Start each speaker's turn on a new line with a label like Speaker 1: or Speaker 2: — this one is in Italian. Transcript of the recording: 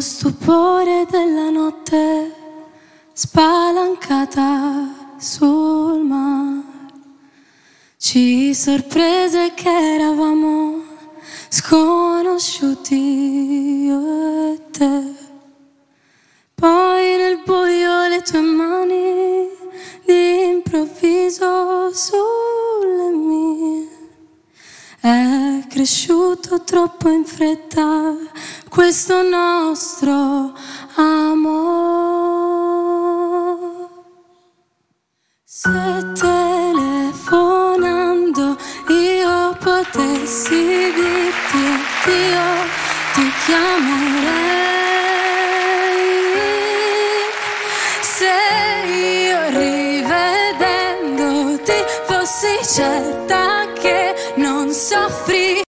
Speaker 1: stupore della notte spalancata sul mare ci sorprese che eravamo sconosciuti io e te. Poi nel buio le tue mani d'improvviso sulle mie. È cresciuto troppo in fretta questo nostro amore. Se telefonando io potessi dirti addio, ti chiamerei. Se io rivedendoti fossi certa che non soffrirei